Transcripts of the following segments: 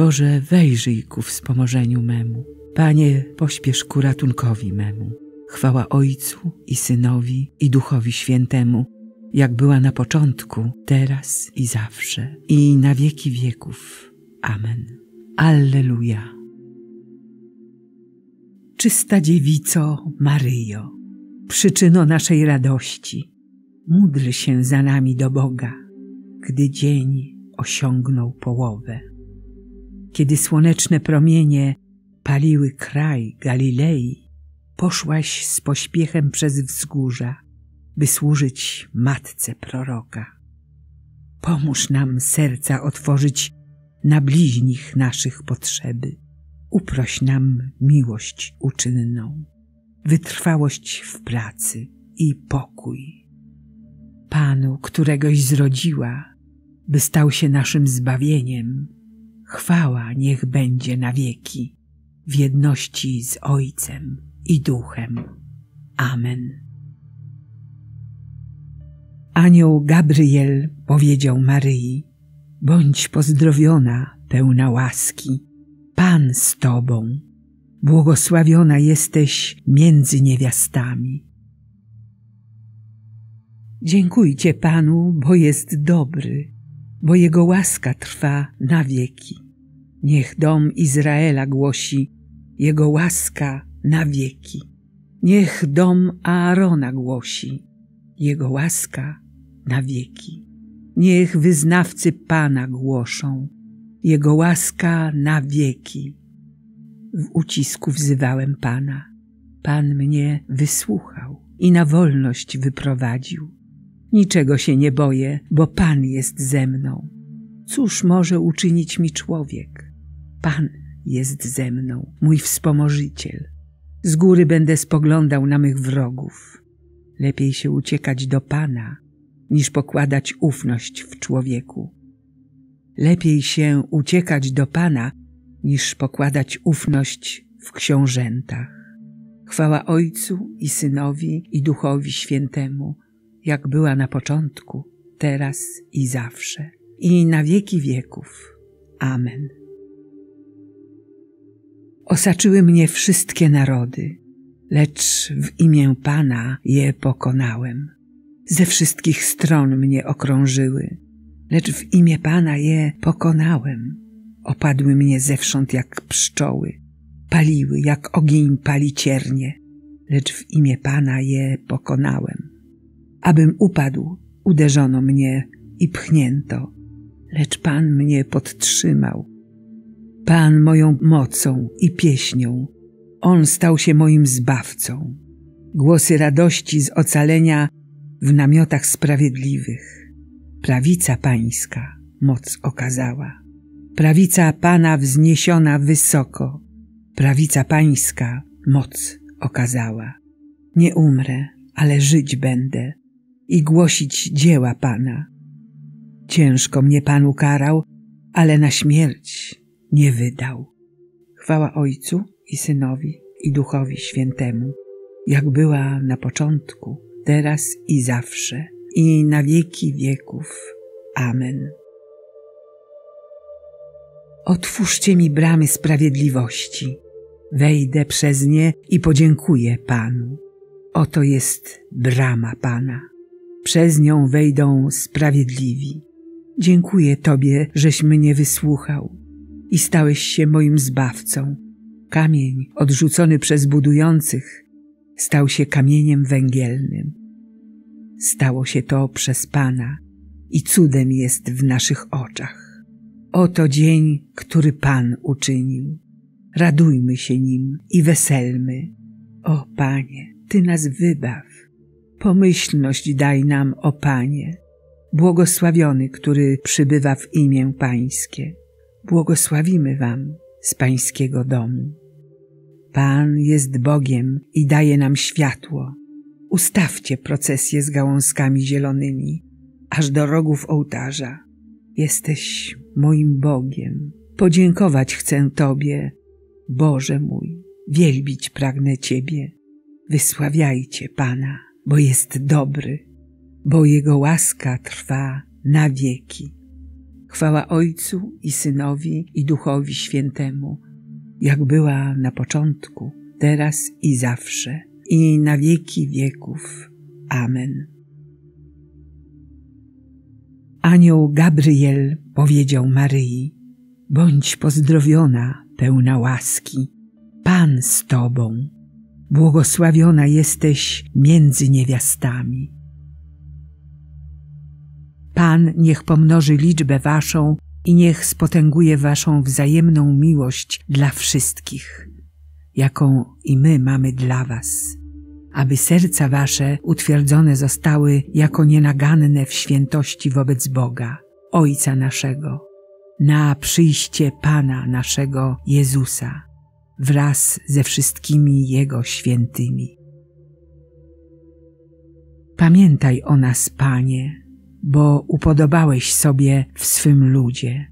Boże, wejrzyj ku wspomożeniu memu. Panie, pośpiesz ku ratunkowi memu. Chwała Ojcu i Synowi i Duchowi Świętemu, jak była na początku, teraz i zawsze, i na wieki wieków. Amen. Alleluja. Czysta dziewico Maryjo, przyczyno naszej radości, módl się za nami do Boga, gdy dzień osiągnął połowę. Kiedy słoneczne promienie paliły kraj Galilei, poszłaś z pośpiechem przez wzgórza, by służyć matce proroka. Pomóż nam serca otworzyć na bliźnich naszych potrzeby. Uproś nam miłość uczynną, wytrwałość w pracy i pokój. Panu, któregoś zrodziła, by stał się naszym zbawieniem, chwała niech będzie na wieki w jedności z Ojcem i Duchem. Amen. Anioł Gabriel powiedział Maryi, bądź pozdrowiona, pełna łaski, Pan z Tobą, błogosławiona jesteś między niewiastami. Dziękujcie Panu, bo jest dobry, bo Jego łaska trwa na wieki. Niech dom Izraela głosi Jego łaska na wieki. Niech dom Aarona głosi Jego łaska na wieki. Niech wyznawcy Pana głoszą Jego łaska na wieki. W ucisku wzywałem Pana. Pan mnie wysłuchał i na wolność wyprowadził. Niczego się nie boję, bo Pan jest ze mną. Cóż może uczynić mi człowiek? Pan jest ze mną, mój wspomożyciel. Z góry będę spoglądał na mych wrogów. Lepiej się uciekać do Pana, niż pokładać ufność w człowieku. Lepiej się uciekać do Pana, niż pokładać ufność w książętach. Chwała Ojcu i Synowi i Duchowi Świętemu, jak była na początku, teraz i zawsze, i na wieki wieków. Amen. Osaczyły mnie wszystkie narody, lecz w imię Pana je pokonałem. Ze wszystkich stron mnie okrążyły, lecz w imię Pana je pokonałem. Opadły mnie zewsząd jak pszczoły, paliły jak ogień pali ciernie, lecz w imię Pana je pokonałem. Abym upadł, uderzono mnie i pchnięto, lecz Pan mnie podtrzymał. Pan moją mocą i pieśnią, On stał się moim zbawcą. Głosy radości z ocalenia w namiotach sprawiedliwych. Prawica pańska moc okazała. Prawica Pana wzniesiona wysoko. Prawica pańska moc okazała. Nie umrę, ale żyć będę i głosić dzieła Pana. Ciężko mnie Pan ukarał, ale na śmierć nie wydał. Chwała Ojcu i Synowi i Duchowi Świętemu, jak była na początku, teraz i zawsze, i na wieki wieków. Amen. Otwórzcie mi bramy sprawiedliwości. Wejdę przez nie i podziękuję Panu. Oto jest brama Pana. Przez nią wejdą sprawiedliwi. Dziękuję Tobie, żeś mnie wysłuchał i stałeś się moim zbawcą. Kamień odrzucony przez budujących stał się kamieniem węgielnym. Stało się to przez Pana i cudem jest w naszych oczach. Oto dzień, który Pan uczynił. Radujmy się nim i weselmy. O Panie, Ty nas wybaw. Pomyślność daj nam, o Panie. Błogosławiony, który przybywa w imię Pańskie. Błogosławimy Wam z Pańskiego domu. Pan jest Bogiem i daje nam światło. Ustawcie procesję z gałązkami zielonymi, aż do rogów ołtarza. Jesteś moim Bogiem. Podziękować chcę Tobie, Boże mój, wielbić pragnę Ciebie. Wysławiajcie Pana, bo jest dobry, bo Jego łaska trwa na wieki. Chwała Ojcu i Synowi i Duchowi Świętemu, jak była na początku, teraz i zawsze, i na wieki wieków. Amen. Anioł Gabriel powiedział Maryi, bądź pozdrowiona, pełna łaski, Pan z Tobą, błogosławiona jesteś między niewiastami. Pan niech pomnoży liczbę Waszą i niech spotęguje Waszą wzajemną miłość dla wszystkich, jaką i my mamy dla Was aby serca wasze utwierdzone zostały jako nienaganne w świętości wobec Boga, Ojca naszego, na przyjście Pana naszego Jezusa, wraz ze wszystkimi Jego świętymi. Pamiętaj o nas, Panie, bo upodobałeś sobie w swym ludzie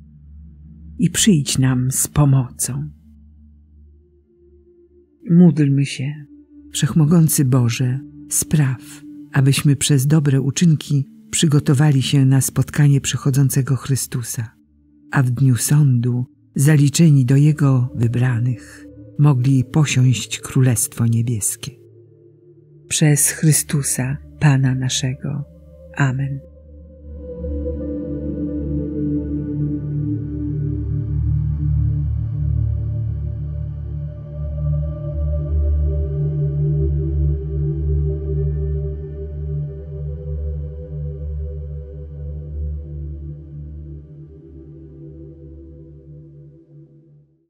i przyjdź nam z pomocą. Módlmy się. Wszechmogący Boże, spraw, abyśmy przez dobre uczynki przygotowali się na spotkanie przychodzącego Chrystusa, a w dniu sądu, zaliczeni do Jego wybranych, mogli posiąść Królestwo Niebieskie. Przez Chrystusa, Pana naszego. Amen.